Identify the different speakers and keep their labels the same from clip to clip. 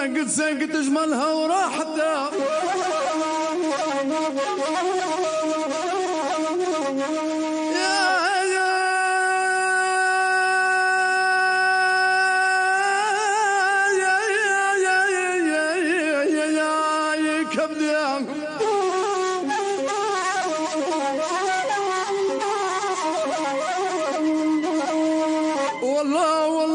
Speaker 1: ساقط ساقط جمالها وراحت والله والله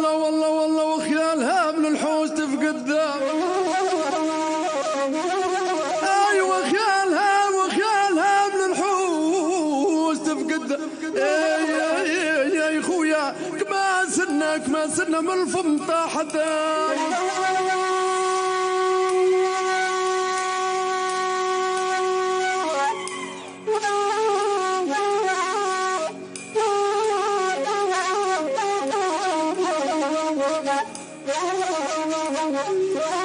Speaker 1: راسنا من الفم طاحت Yeah.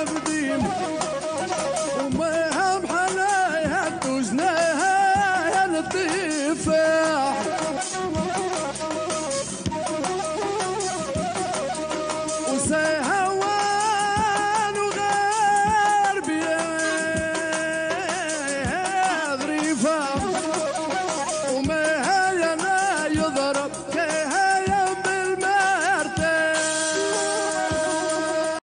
Speaker 1: everything.